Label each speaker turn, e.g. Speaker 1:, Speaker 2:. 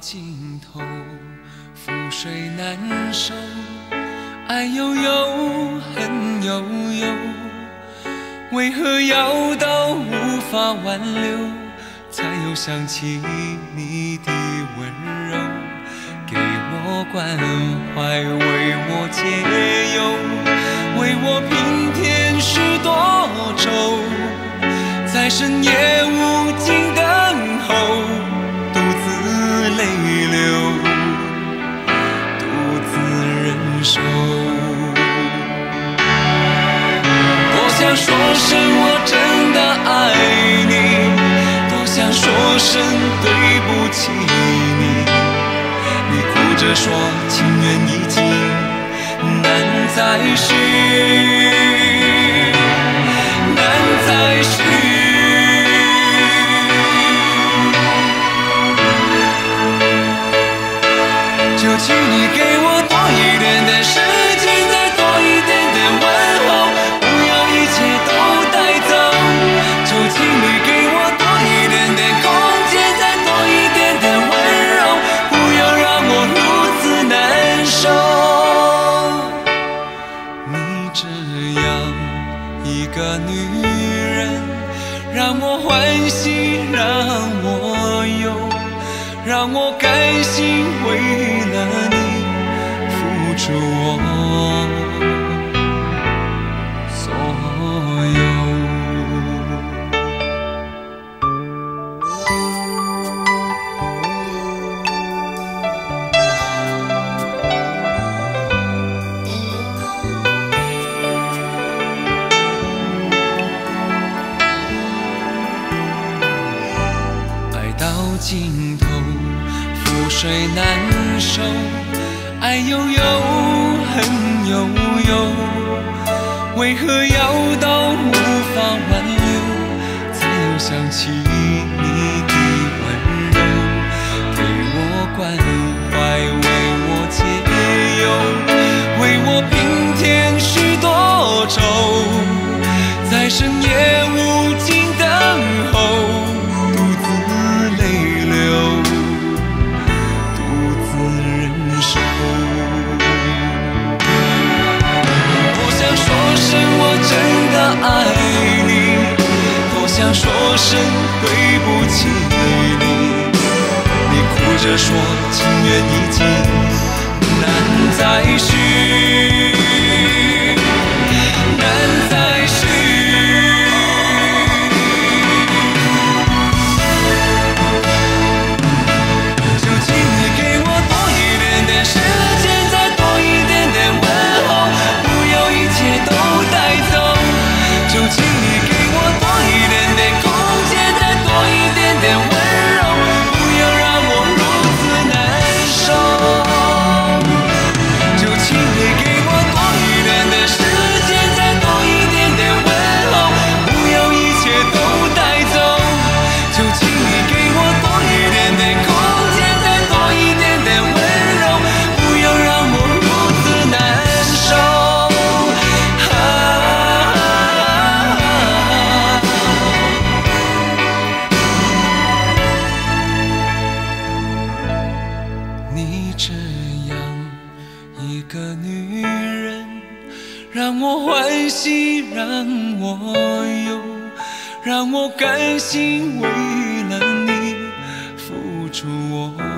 Speaker 1: 尽头，覆水难收，爱悠悠，恨悠悠，为何要到无法挽留，才又想起你的温柔，给我关怀，为我解忧，为我平添许多愁，在深夜无尽说声我真的爱你，多想说声对不起你。你哭着说情缘已尽，难再续，一个女人，让我欢喜，让我忧。让我甘心到尽头，覆水难收，爱悠悠，恨悠悠，为何要到无法挽留，才又想起你的温柔，给我关声对不起你。你哭着说情缘已尽，难再续，你这样一个女人，让我欢喜，让我忧，让我甘心为了你付出我。